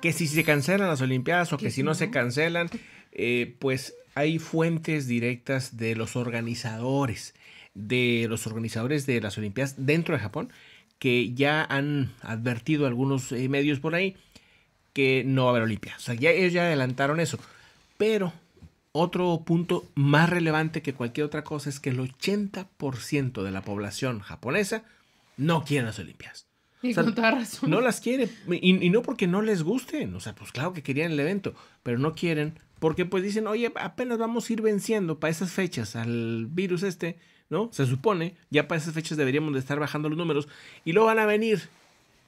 Que si se cancelan las Olimpiadas o que, si no, se cancelan, eh, pues hay fuentes directas de los organizadores, de los organizadores de las Olimpiadas dentro de Japón, que ya han advertido algunos eh, medios por ahí que no va a haber Olimpiadas. O sea, ya, ellos ya adelantaron eso. Pero otro punto más relevante que cualquier otra cosa es que el 80% de la población japonesa no quiere las Olimpiadas. Y con toda razón. No las quiere. Y, no porque no les gusten. O sea, pues claro que querían el evento, pero no quieren porque pues dicen, oye, apenas vamos a ir venciendo para esas fechas al virus este, ¿no? Se supone, ya para esas fechas deberíamos de estar bajando los números. Y luego van a venir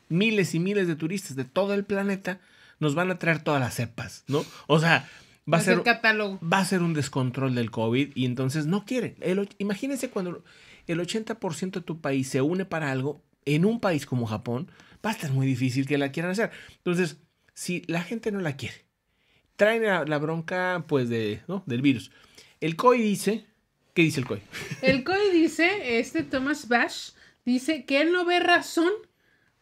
miles y miles de turistas de todo el planeta, nos van a traer todas las cepas, ¿no? O sea, va, a ser, catálogo. va a ser un descontrol del COVID y entonces no quieren. imagínense cuando el 80% de tu país se une para algo, en un país como Japón, va a estar muy difícil que la quieran hacer. Entonces, si la gente no la quiere, traen la, bronca, pues, de, ¿no? del virus. El COI dice, ¿qué dice el COI? El COI dice, este Thomas Bash, dice que él no ve razón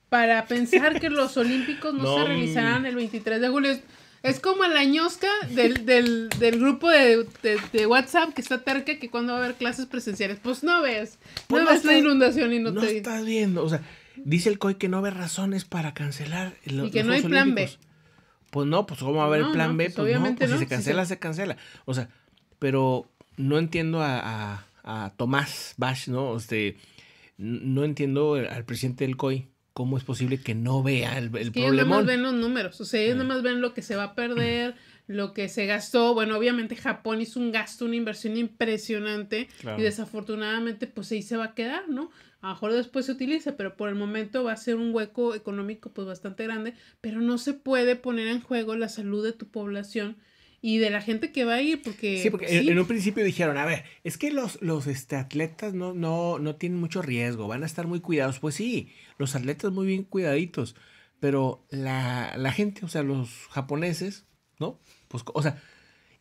para pensar que los Olímpicos no, se realizarán el 23 de julio. Es como la ñosca del, del, del grupo de, de, WhatsApp que está terca que cuando va a haber clases presenciales. Pues no ves. Pues no, ves la inundación y no, te... No estás viendo. O sea, dice el COI que no ve razones para cancelar el, Y que no hay plan B. Pues no, pues ¿cómo va a haber el plan B? Pues, pues obviamente no, pues si se cancela, se cancela. O sea, pero no entiendo a, a, Tomás Bash, ¿no? Este, no entiendo al presidente del COI cómo es posible que no vea el, que Ellos nada más ven los números, o sea, ellos nada más ven lo que se va a perder, lo que se gastó. Bueno, obviamente Japón hizo un gasto, una inversión impresionante y desafortunadamente pues ahí se va a quedar, ¿no? A lo mejor después se utiliza, pero por el momento va a ser un hueco económico pues bastante grande, pero no se puede poner en juego la salud de tu población y de la gente que va a ir, porque... Sí, porque En, un principio dijeron, a ver, es que los, los este, atletas no, no, no tienen mucho riesgo, van a estar muy cuidados. Pues sí, los atletas muy bien cuidaditos, pero la, la gente, o sea, los japoneses, ¿no? Pues, o sea,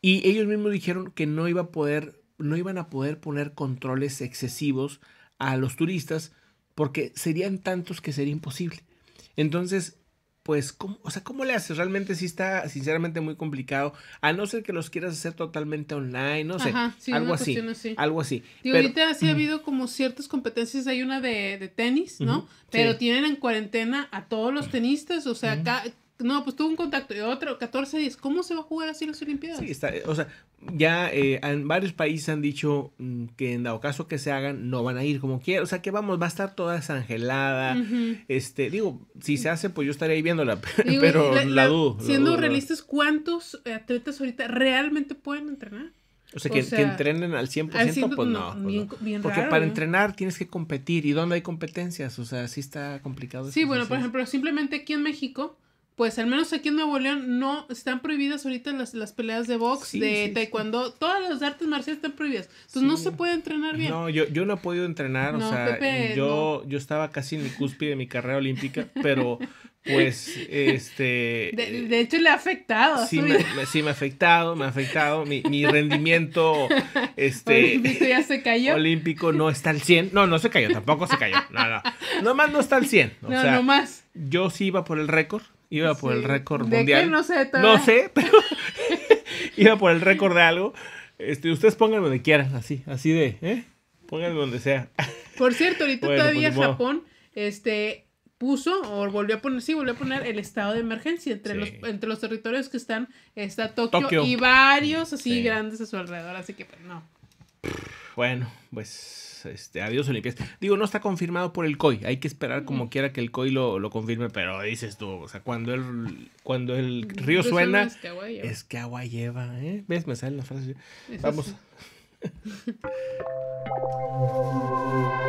y ellos mismos dijeron que no iba a poder, no iban a poder poner controles excesivos a los turistas porque serían tantos que sería imposible. Entonces, pues, ¿cómo, o sea, ¿cómo le haces? Realmente sí está, sinceramente, muy complicado. A no ser que los quieras hacer totalmente online, no sé. algo así, Algo así. Y ahorita sí ha habido como ciertas competencias. Hay una de, tenis, ¿no? Pero tienen en cuarentena a todos los tenistas. O sea, acá no, pues tuvo un contacto y otro, 14 días. ¿Cómo se va a jugar así las Olimpiadas? Sí, está, o sea, ya eh, en varios países han dicho mm, que en dado caso que se hagan, no van a ir como quieran. O sea, que vamos, va a estar toda desangelada. Este, digo, si se hace, pues yo estaría ahí viéndola, pero la, dudo. Siendo realistas, ¿cuántos atletas ahorita realmente pueden entrenar? O sea, que, entrenen al 100%, pues no. Pues Porque para entrenar tienes que competir. ¿Y dónde hay competencias? O sea, sí está complicado. Sí, bueno, por ejemplo, simplemente aquí en México pues al menos aquí en Nuevo León no están prohibidas ahorita las, las peleas de box, de taekwondo, todas las artes marciales están prohibidas. Entonces no se puede entrenar bien. No, yo, yo no he podido entrenar, o sea, yo, yo estaba casi en mi cúspide de mi carrera olímpica, pero pues este de, hecho le ha afectado sí me, sí me ha afectado me ha afectado. Mi, mi rendimiento este olímpico ya se cayó. olímpico no está al 100 no no se cayó tampoco se cayó. No no. Nomás no está al 100 o no, sea, nomás. yo sí iba por el récord Iba por el récord mundial. no sé, No sé, pero iba por el récord de algo. Este, ustedes pónganlo donde quieran, así, así de, ¿eh? Pónganlo donde sea. Por cierto, ahorita todavía pues, Japón, este, puso o volvió a poner, sí, volvió a poner el estado de emergencia entre los entre los territorios que están está Tokio, y varios así grandes a su alrededor, así que pues no. Bueno, pues este, adiós Olimpiadas. Digo, no está confirmado por el COI, hay que esperar como quiera que el COI lo, confirme, pero dices tú, o sea, cuando el, cuando el río suena, es que agua lleva, ¿eh? ¿Ves? Me sale la frase. Vamos.